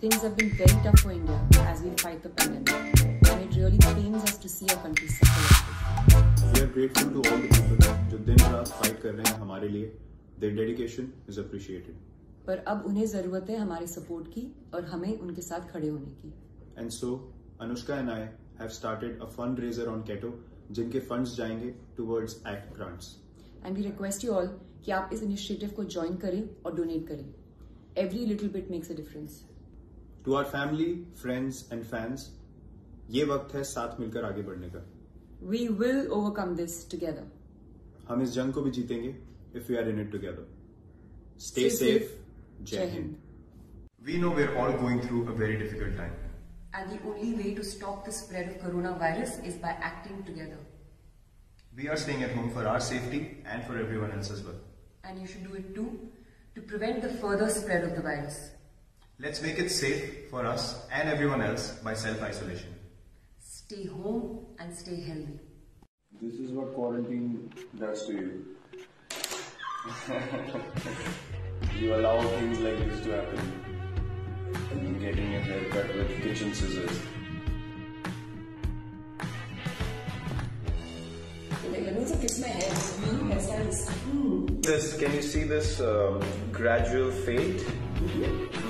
things have been very tough for India as we fight the pandemic, and it really pains us to see our country suffer. We are grateful to all the people जो दिन रात fight कर रहे हैं हमारे लिए Their dedication is appreciated. पर अब उन्हें ज़रूरत है हमारे सपोर्ट की और हमें उनके साथ खड़े होने की And so, Anushka and I have started a fundraiser on Keto जिनके funds जाएँगे towards ACT grants. And we request you all कि आप इस इनिशिएटिव को ज्वाइन करें और डोनेट करें every little bit makes a difference To our family, friends and fans, ये वक्त है साथ मिलकर आगे बढ़ने का we will overcome this together हम इस जंग को भी जीतेंगे if we are in it together. Stay, Stay safe. safe. Jai Jai Hind. Hind. We know we're all going through a very difficult time. And the only way to stop the spread of coronavirus is by acting together. We are staying at home for our safety and for everyone else as well. And you should do it too to prevent the further spread of the virus. Let's make it safe for us and everyone else by self-isolation. Stay home and stay healthy. This is what quarantine does to you. you allow things like this to happen. And getting a haircut with kitchen scissors. This, can you see this um, gradual fade? Mm,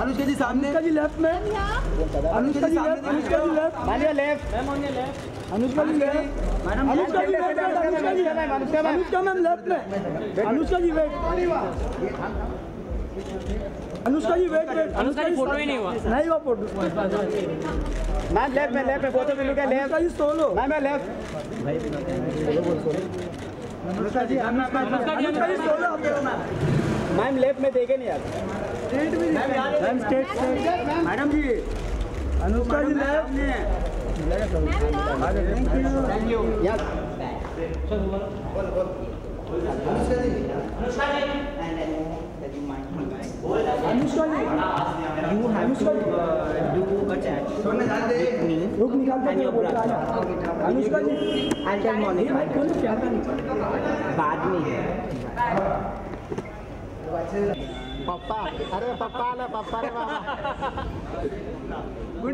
Anushka ji सामने। Anushka ji left में Anushka ji left Anushka ji left मानिए left ma'am on left Anushka ji left madam Anushka ji left Anushka ji Anushka ma'am Anushka ma'am left में Anushka ji wait Anushka ji wait wait Anushka ji photo ही नहीं हुआ। नहीं हुआ photo ma'am left में left में photo भी लुका left Anushka ji solo ma'am मैं left Anushka ji Anushka ji Anushka ji solo ma'am left में देखे नहीं यार स्ट्रेट भी ma'am straight straight madam ji Anushka ji left thank you thank you yes Anushka ji Anushka ji you have to uh, do a chat with me and your brother. Anushka ji I'll tell Monica. बाद में। पप्पा अरे पप्पा ना पप्पा रे बाबा